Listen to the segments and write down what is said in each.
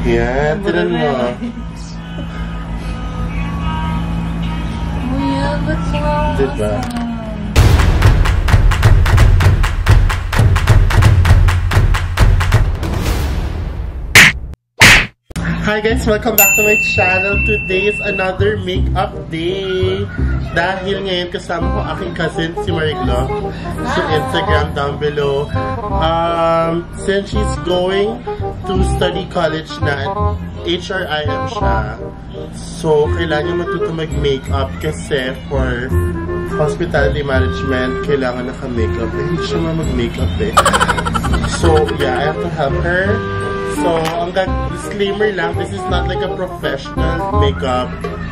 Yan, tinan mo. Kuya, ba't mga Diba? Hi guys! Welcome back to my channel. Today is another makeup day. Dahil ngayon kasama ko aking cousin si Mariglo sa Instagram down below. Um, since she's going to study college na, HRIM siya. So, kailangan niya matuto mag-makeup kasi for hospitality management, kailangan naka-makeup. Eh, hindi siya ma mag-makeup eh. So, yeah, I have to help her. So, ang disclaimer lang, this is not like a professional makeup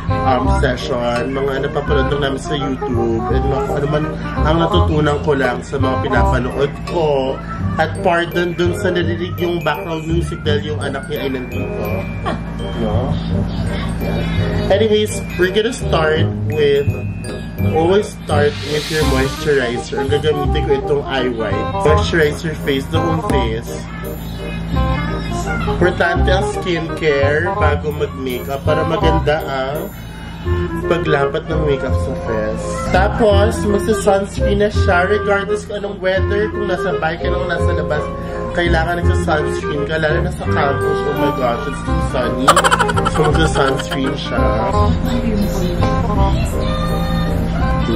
um, session. Mga napapanood lang namin sa YouTube. And mga kung ano man ang natutunan ko lang sa mga pinapanood ko. At pardon dun sa narinig yung background music dahil yung anak niya ay nandito. No? Anyways, we're gonna start with always start with your moisturizer. Ang gagamitin ko itong eye white. Moisturize your face, the whole face. Importante ang skincare bago mag-makeup para maganda ang paglapat ng makeup sa face. Tapos, magsa-sunscreen na siya regardless kung anong weather, kung nasa bike ka nang nasa labas, kailangan nagsa-sunscreen ka, lalo na sa campus, oh my gosh, it's too sunny. So, magsa-sunscreen siya.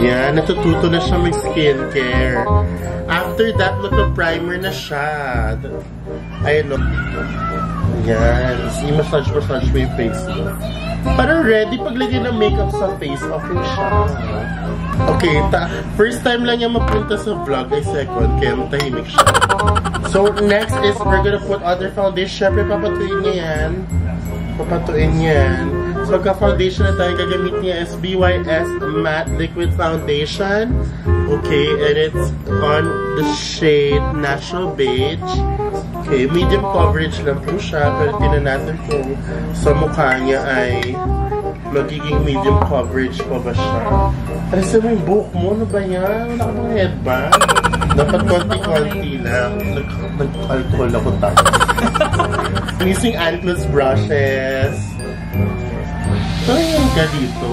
Yan, natututo na siya mag-skincare. After that, magpa-primer na siya. Ayun, no. Yan. I-massage-massage mo yung face mo. Para ready paglagay ng makeup sa face, okay siya. Okay, ta first time lang niya mapunta sa vlog ay second, kaya matahimik siya. So, next is we're gonna put other foundation. Siyempre, papatuin niya yan. Papatuin yan. So, ka-foundation na tayo, gagamit niya is BYS Matte Liquid Foundation. Okay, and it's on the shade Natural Beige. Okay, medium coverage lang po siya, pero tinan natin kung sa mukha niya ay magiging medium coverage pa ba siya. Alisin mo yung buhok mo, ano ba yan? Wala ka bang headband? Dapat konti-konti lang. Nag- Nag-alcohol ako tapos. I'm using antlers brushes. Tumingin ka dito.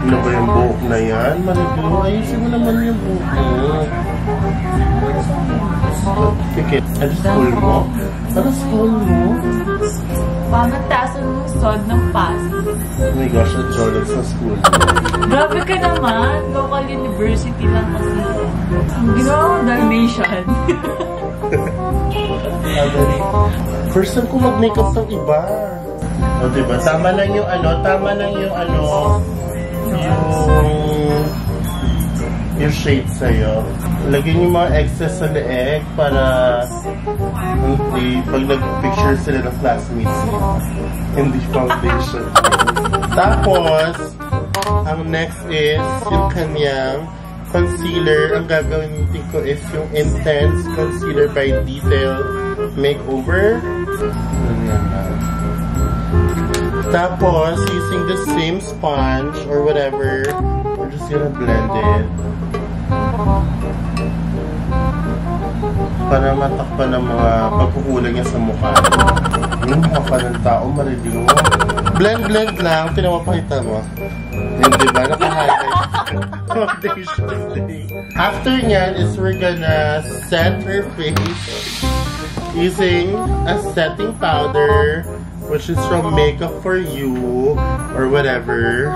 Ano ba yung buhok na yan? Mariglo, ayusin mo naman yung buhok mo. Okay, ano school mo? Ano school mo? Pamantasan mo sod ng Pasig. Oh my gosh, ang Jordan sa school. Grabe ka naman. Local university lang kasi. Ginawa mo donation. First time ko mag-makeup ng iba. O, oh, diba? Tama lang yung ano, tama lang yung ano, yung yung shade sa'yo. Lagyan yung mga excess sa leeg para hindi, pag nag-picture sila ng classmates hindi foundation. Tapos, ang next is yung kanyang concealer. Ang gagawin ko is yung Intense Concealer by Detail Makeover. Tapos, using the same sponge or whatever, we're just gonna blend it. Para matakpan ng mga pagkukulang niya sa mukha. Yung mukha pa ng tao, mariglo. Blend, blend lang. Pinapakita mo. Yun, diba? Naka-highlight. Foundation thing. After nyan is we're gonna set her face using a setting powder which is from Makeup For You or whatever.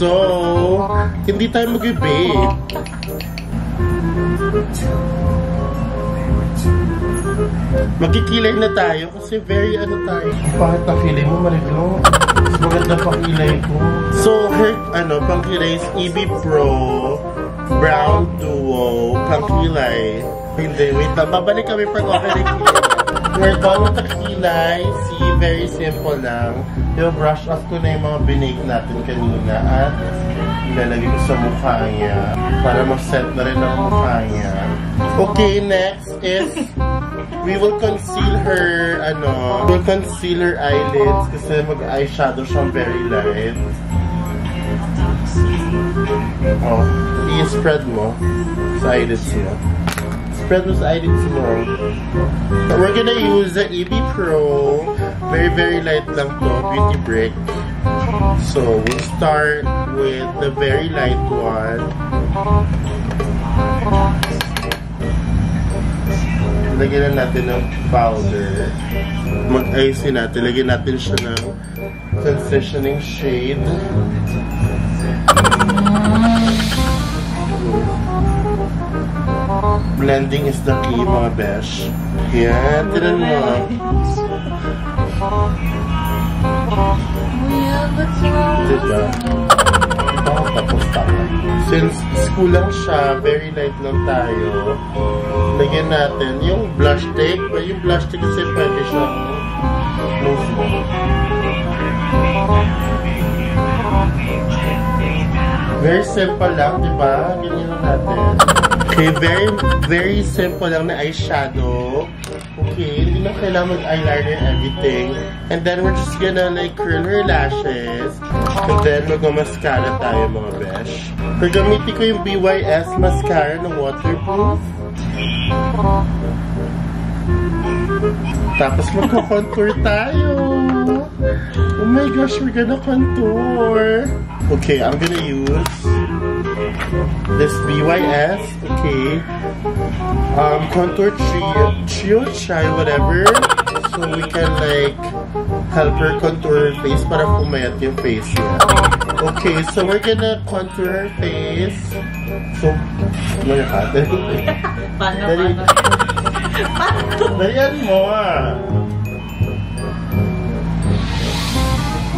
So, hindi tayo mag-bake. Magkikilay na tayo kasi very ano tayo. Bakit ang kilay mo, Mariglo? Mas maganda pa kilay ko. So, her, ano, pangkilay is EB Pro Brown Duo Pangkilay. Hindi, wait lang. Babalik kami pag okay na kilay. We're with the kilay. See, very simple lang. Yung brush off ko na yung mga binake natin kanina at ilalagay ko sa mukha niya para ma-set na rin ang mukha niya. Okay, next is we will conceal her, ano, we'll conceal her eyelids kasi mag-eyeshadow siyang very light. Oh, i-spread mo sa eyelids mo. Sa eyelids mo. We're gonna use the EB Pro Very, very light lang to. Beauty brick. So, we'll start with the very light one. Lagyan na natin ng powder. Mag-ice natin. Lagyan natin siya ng transitioning shade. Blending is the key, mga besh. Yan, tinan mo. Diba? Baka tapos tayo. Since school lang siya, very light lang tayo, lagyan natin yung blush stick. But yung blush stick kasi pwede siyang move mo. Very simple lang, di ba? Ganyan lang natin. Okay, very, very simple lang na eyeshadow. Okay, hindi na kailangan mag-eyeliner everything. And then we're just gonna like curl her lashes. And then mag-mascara tayo mga besh. Gagamitin ko yung BYS mascara na waterproof. Tapos magko-contour tayo. Oh my gosh, we're gonna contour. Okay, I'm gonna use this BYS, okay. Um, contour trio, trio chai, whatever. So we can like help her contour her face para pumayat yung face niya. Okay, so we're gonna contour her face. So, yung ka? Dali. paano? Dalian mo ah.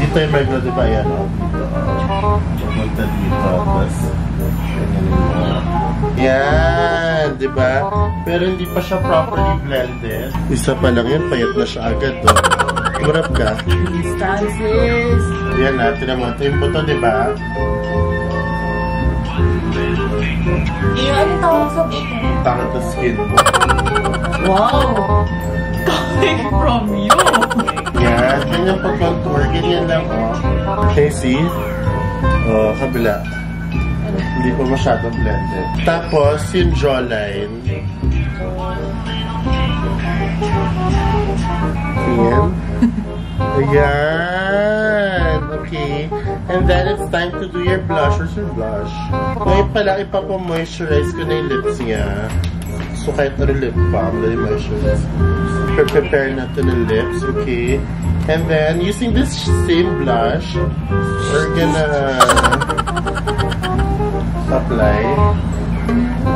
Dito yung may di ba yan? oh? Pumunta dito. Tapos, ganyan. Yan, di ba? Pero hindi pa siya properly blended. Isa pa lang yan, payat na siya agad. Oh. Tumurap ka. Distances. Yan na, tinan mo. Ito yung buto, di ba? Eh, ano tawag sa buto? Takot na skin mo. Wow! Coming from you! Yan, ganyan pag-contour. Ganyan lang, oh. Okay, see? Oh, kabila. Hindi pa masyadong blended. Tapos, yung jawline. Ayan. Ayan. Okay. And then, it's time to do your blush. Where's your blush? Ngayon pala, ipapamoisturize ko na yung lips niya. So, kahit ano lip balm, dali moisturize. Prepare natin ng lips, okay? And then, using this same blush, we're gonna apply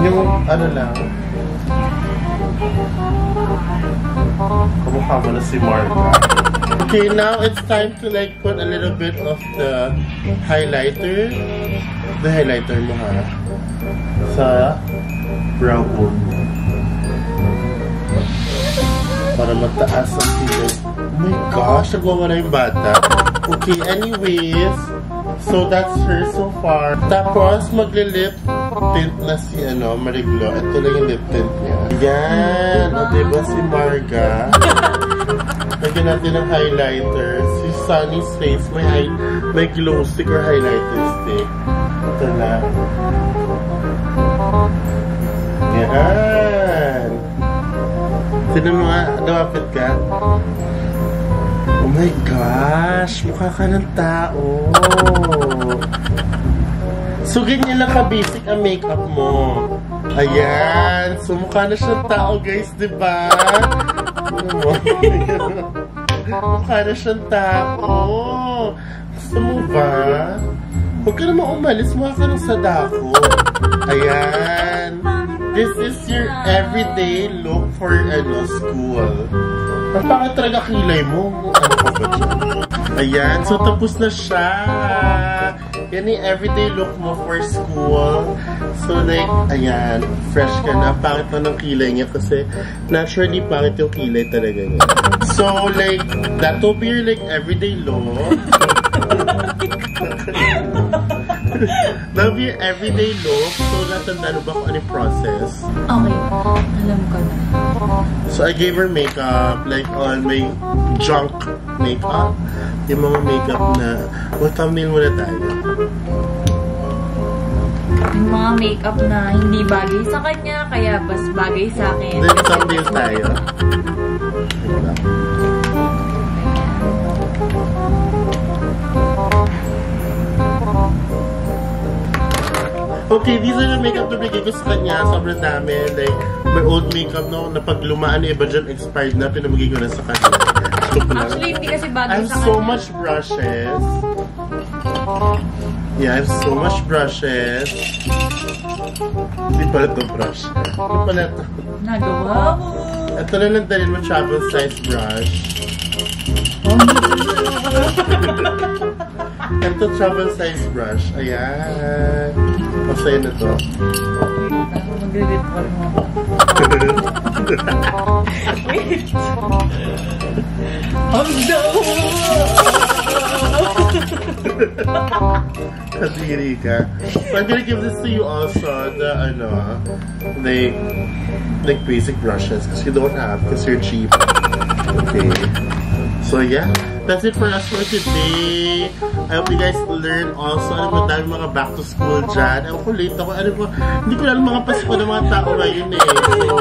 yung ano lang kamukha mo na si Marga. Okay, now it's time to like put a little bit of the highlighter. The highlighter mo ha. Sa brow bone mo. Para mataas ang kilay. Oh my gosh, nagwawala yung bata. Okay, anyways. So, that's her so far. Tapos, magle-lip tint na si, ano, Mariglo. Ito lang yung lip tint niya. Yan! O, diba si Marga? Lagyan natin ng highlighter. Si Sunny's face, may, high, may glow stick or highlighter stick. Ito na. Yan! Sino mo nga, lumapit ka? My gosh, mukha ka ng tao. So, ganyan lang ka-basic ang makeup mo. Ayan. So, mukha na siyang tao, guys, di ba? Mukha na siyang tao. Gusto mo ba? Huwag ka naman umalis. Mukha ka ng sadako. Ayan. This is your everyday look for ano, school. Pangit talaga kilay mo. Ayan, so tapos na siya. Yan yung everyday look mo for school. So like, ayan, fresh ka na. Pangit na ng kilay niya kasi naturally pangit yung kilay talaga niya. So like, that will be your like everyday look. Be your everyday look. So natandaan ba kung ano yung process? Okay, alam ko na. So I gave her makeup, like on my junk makeup. Yung mga makeup na, well, thumbnail muna tayo. Yung mga makeup na hindi bagay sa kanya, kaya bas bagay sa akin. Then thumbnail tayo. Wait Okay, these are the makeup na bigay ko sa kanya. Sobrang dami. Like, my old makeup no, na pag lumaan na iba dyan, expired na, pinamigay ko na sa kanya. Actually, hindi kasi I bagay have sa so kanya. much brushes. Yeah, I have so much brushes. Hindi pala ito brush. Hindi pala ito. Nagawa mo. Ito na lang dalhin mo travel size brush. Ito travel size brush. Ayan. Masaya na to. Ang daw! Kadiri ka. So I'm gonna give this to you also, the ano, like, like basic brushes, because you don't have, because you're cheap. Okay. So yeah, that's it for us for today. I hope you guys learn also, ano mo, dami mga back to school dyan. Ewan ko late ako, ano mo, hindi ko alam mga pasko ng mga tao ngayon eh. So,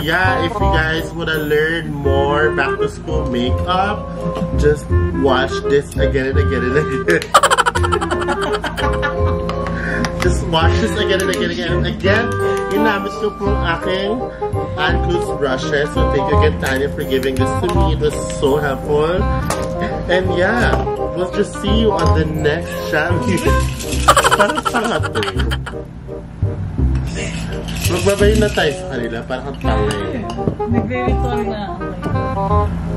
yeah, if you guys wanna learn more back to school makeup, just watch this again and again and again. Just watch this again and again. And again, inamis ko po ang aking unclosed brushes. So thank you again, Tanya, for giving this to me. It was so helpful. And yeah, we'll just see you on the next channel. Parang tanga to. Magbabay na tayo sa kanila. Parang tanga eh. Nagre-report na.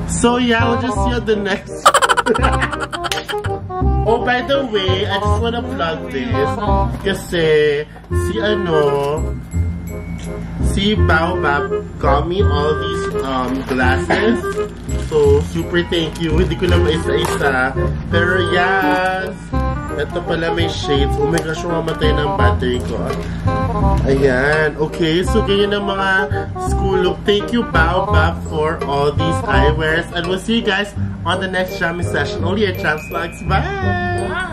So yeah, we'll just see you on the next. oh, by the way, I just wanna plug this. Kasi, si ano, si Baobab got me all these um, glasses. So, super thank you. Hindi ko lang isa-isa. Pero yes, ito pala may shades. Oh my gosh, mamatay ng battery ko. Ayan. Okay, so ganyan ang mga school look. Thank you, Baobab, for all these eyewears. And we'll see you guys on the next jamming session. Only at Vlogs. Bye! Bye!